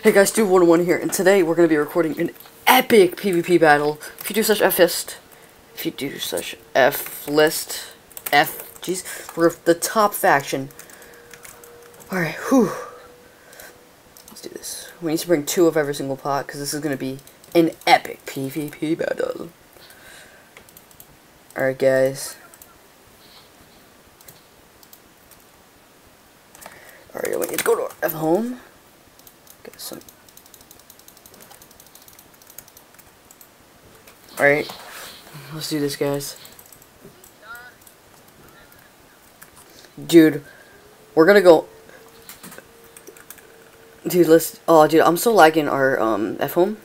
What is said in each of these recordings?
Hey guys, Dude 101 here, and today we're going to be recording an epic PvP battle. If you do such F-fist, if you do such F-list, F, jeez, we're the top faction. Alright, whew. Let's do this. We need to bring two of every single pot, because this is going to be an epic PvP battle. Alright guys. Alright, we need to go to our F home. Alright, let's do this, guys. Dude, we're gonna go. Dude, let's. Oh, dude, I'm so lagging our um F home.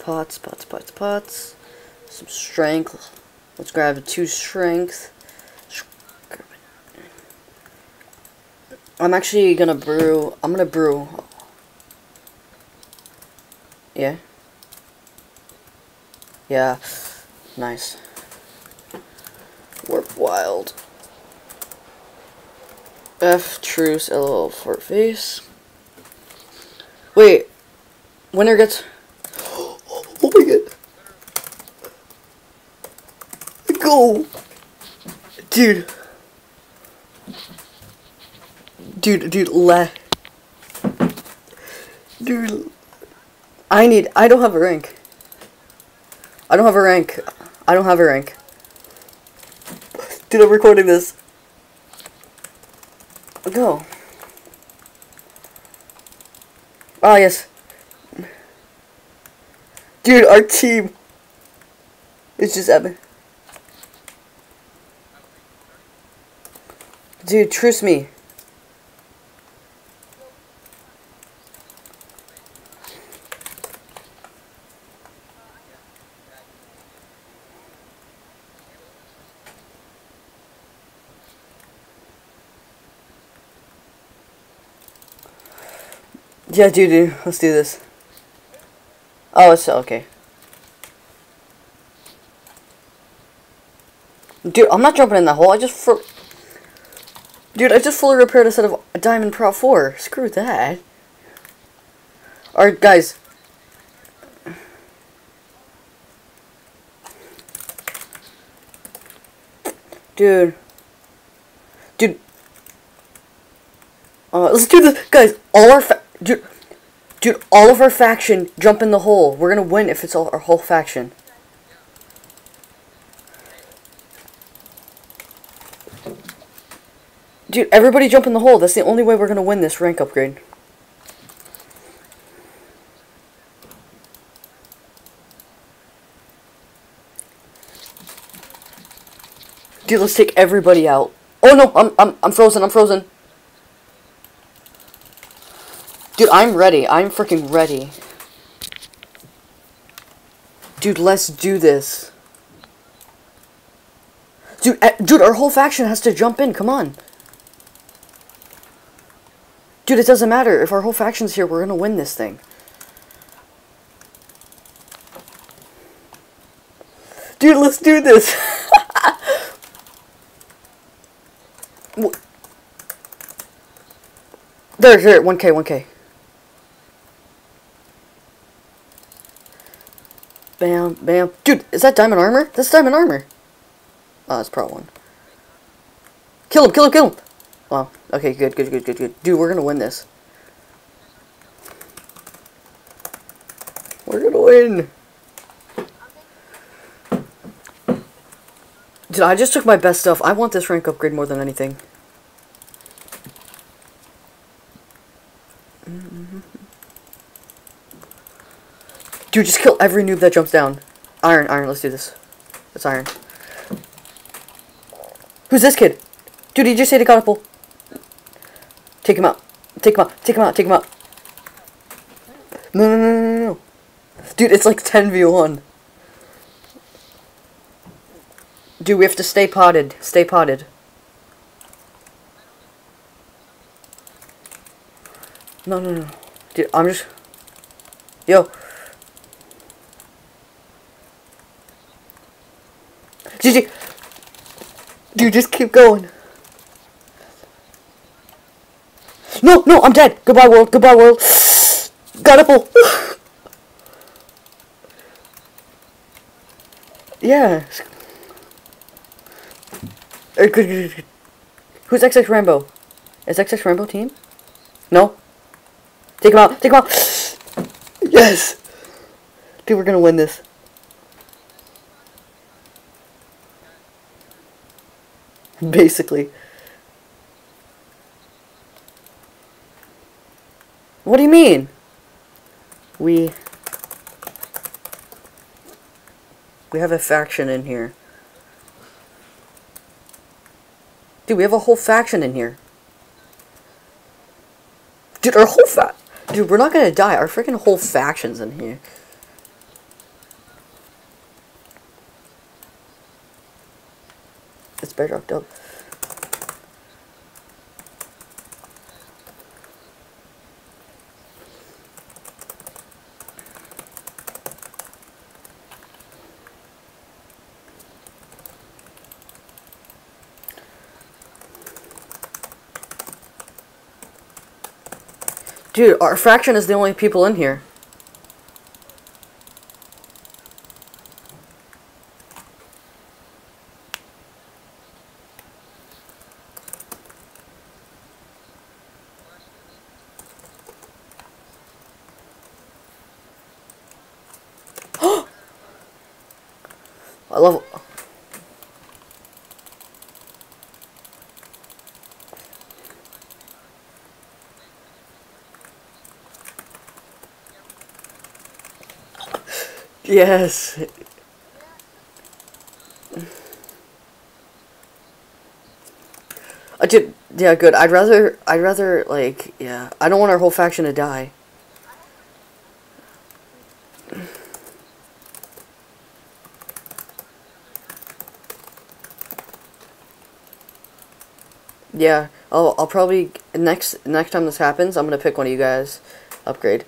Pots, pots, pots, pots. Some strength. Let's grab two strength. I'm actually gonna brew. I'm gonna brew. Yeah. Yeah. Nice. Warp wild. F truce LOL for face. Wait. Winner gets. Oh my god. Go. Dude. Dude, dude, le. Dude. I need. I don't have a rank. I don't have a rank. I don't have a rank. Dude, I'm recording this. Go. Ah, yes. Dude, our team is just epic. Dude, trust me. Yeah, dude, let's do this. Oh, it's okay. Dude, I'm not jumping in that hole. I just for Dude, I just fully repaired a set of Diamond Pro 4. Screw that. Alright, guys. Dude. Dude. Uh, let's do this. Guys, all our Dude. Dude, all of our faction jump in the hole. We're gonna win if it's all our whole faction. Dude, everybody jump in the hole. That's the only way we're gonna win this rank upgrade. Dude, let's take everybody out. Oh no, I'm I'm I'm frozen. I'm frozen. Dude, I'm ready. I'm freaking ready. Dude, let's do this. Dude, uh, dude, our whole faction has to jump in. Come on. Dude, it doesn't matter. If our whole faction's here, we're gonna win this thing. Dude, let's do this. there, here, 1k, 1k. Bam, bam. Dude, is that diamond armor? That's diamond armor. Oh, that's pro one. Kill him, kill him, kill him! Wow. Okay, good, good, good, good, good. Dude, we're gonna win this. We're gonna win! Dude, I just took my best stuff. I want this rank upgrade more than anything. Dude, just kill every noob that jumps down. Iron, iron, let's do this. It's iron. Who's this kid? Dude, he just hit a catapult. Take him out. Take him out. Take him out. Take him out. No, no, no, no, no. Dude, it's like 10v1. Dude, we have to stay potted. Stay potted. No, no, no. Dude, I'm just... Yo. GG. Dude, just keep going. No, no, I'm dead. Goodbye, world. Goodbye, world. Got a pull. yeah. Uh, good, good. Who's XX Rambo? Is XX Rambo team? No? Take him out. Take him out. Yes. Dude, we're gonna win this. Basically. What do you mean? We... We have a faction in here. Dude, we have a whole faction in here. Dude, our whole fa- Dude, we're not gonna die. Our freaking whole faction's in here. It's bedrocked up. Dude, our faction is the only people in here. I love Yes. I did. Yeah, good. I'd rather. I'd rather like. Yeah. I don't want our whole faction to die. Yeah. I'll. I'll probably next next time this happens. I'm gonna pick one of you guys. Upgrade.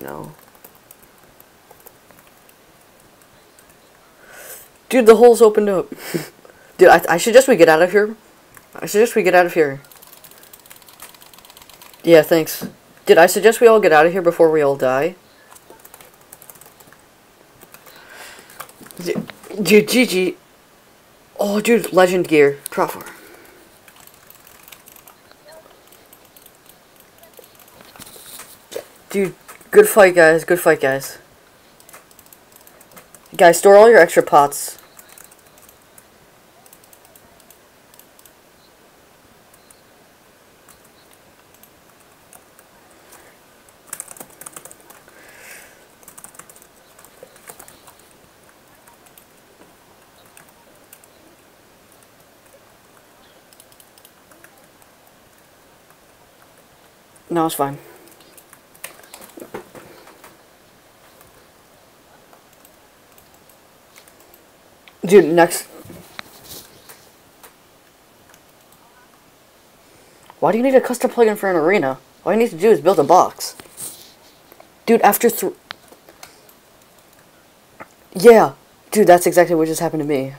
No. Dude, the hole's opened up. Dude, I, I suggest we get out of here. I suggest we get out of here. Yeah, thanks. Dude, I suggest we all get out of here before we all die. Dude, GG. Oh, dude, legend gear. Drop for. Dude, Good fight, guys. Good fight, guys. Guys, store all your extra pots. No, it's fine. Dude, next... Why do you need a custom plugin for an arena? All you need to do is build a box. Dude, after th... Yeah. Dude, that's exactly what just happened to me.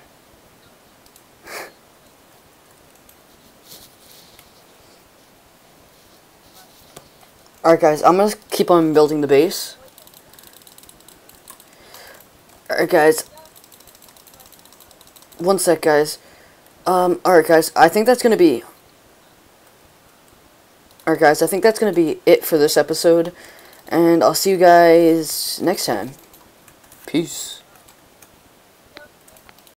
Alright guys, I'm gonna keep on building the base. Alright guys, one sec, guys. Um, alright, guys. I think that's to be... Alright, guys. I think that's to be it for this episode. And I'll see you guys next time. Peace.